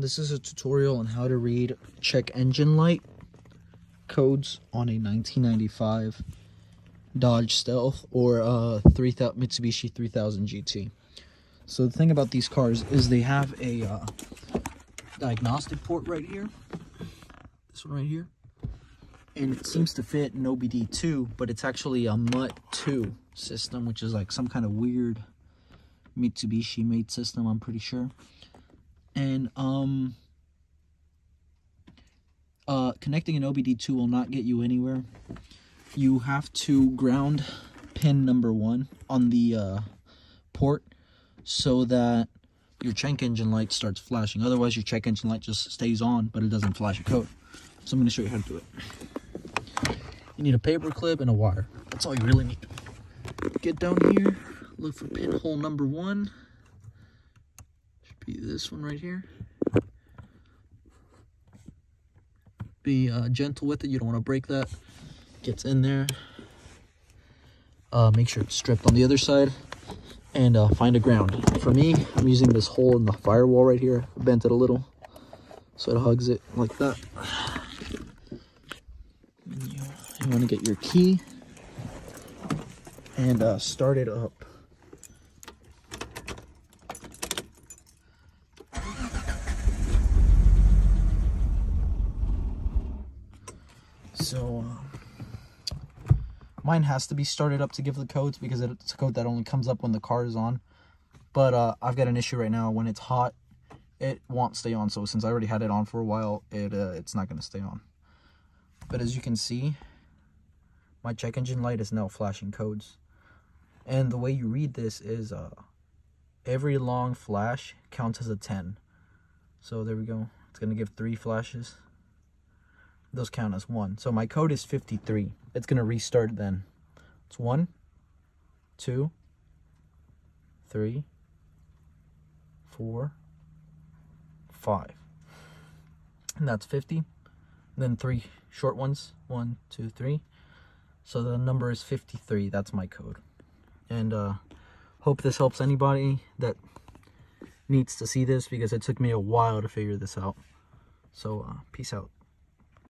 this is a tutorial on how to read check engine light codes on a 1995 Dodge Stealth or a 3000 Mitsubishi 3000 GT. So the thing about these cars is they have a uh, diagnostic port right here. This one right here. And it seems to fit an OBD2, but it's actually a MUT2 system, which is like some kind of weird Mitsubishi made system, I'm pretty sure. And um uh connecting an OBD2 will not get you anywhere. You have to ground pin number 1 on the uh port so that your check engine light starts flashing. Otherwise, your check engine light just stays on, but it doesn't flash a code. So I'm going to show you how to do it. You need a paper clip and a wire. That's all you really need. Get down here, look for pinhole number one. Be this one right here. Be uh, gentle with it. You don't want to break that. Gets in there. Uh, make sure it's stripped on the other side and uh, find a ground. For me, I'm using this hole in the firewall right here. bent it a little so it hugs it like that. You, you want to get your key and uh, start it up. So, uh, mine has to be started up to give the codes because it's a code that only comes up when the car is on. But uh, I've got an issue right now. When it's hot, it won't stay on. So since I already had it on for a while, it uh, it's not going to stay on. But as you can see, my check engine light is now flashing codes. And the way you read this is uh, every long flash counts as a 10. So there we go. It's going to give three flashes. Those count as one. So my code is 53. It's going to restart then. It's one, two, three, four, five. And that's 50. And then three short ones. One, two, three. So the number is 53. That's my code. And uh, hope this helps anybody that needs to see this because it took me a while to figure this out. So uh, peace out.